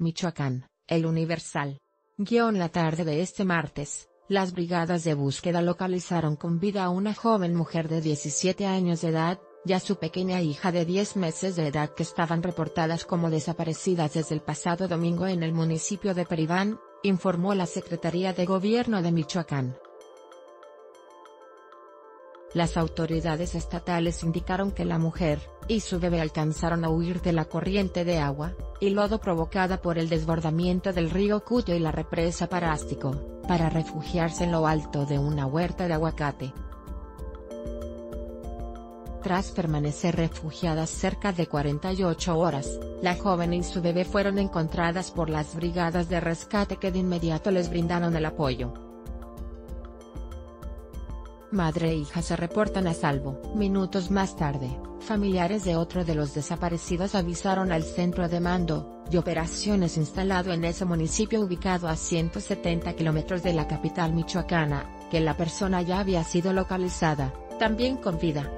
Michoacán, El Universal. Guión la tarde de este martes, las brigadas de búsqueda localizaron con vida a una joven mujer de 17 años de edad, y a su pequeña hija de 10 meses de edad que estaban reportadas como desaparecidas desde el pasado domingo en el municipio de Peribán, informó la Secretaría de Gobierno de Michoacán. Las autoridades estatales indicaron que la mujer, y su bebé alcanzaron a huir de la corriente de agua, y lodo provocada por el desbordamiento del río Cuyo y la represa Parástico, para refugiarse en lo alto de una huerta de aguacate. Tras permanecer refugiadas cerca de 48 horas, la joven y su bebé fueron encontradas por las brigadas de rescate que de inmediato les brindaron el apoyo. Madre e hija se reportan a salvo. Minutos más tarde, familiares de otro de los desaparecidos avisaron al centro de mando, y operaciones instalado en ese municipio ubicado a 170 kilómetros de la capital michoacana, que la persona ya había sido localizada, también con vida.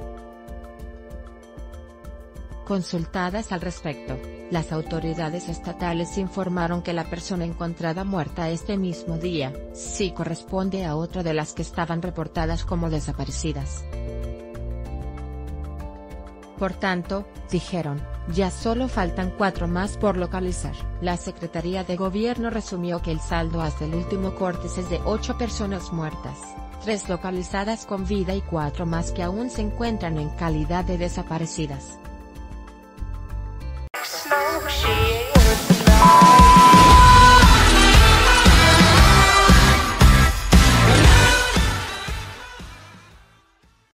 Consultadas al respecto, las autoridades estatales informaron que la persona encontrada muerta este mismo día, sí corresponde a otra de las que estaban reportadas como desaparecidas. Por tanto, dijeron, ya solo faltan cuatro más por localizar. La Secretaría de Gobierno resumió que el saldo hasta el último corte es de ocho personas muertas, tres localizadas con vida y cuatro más que aún se encuentran en calidad de desaparecidas.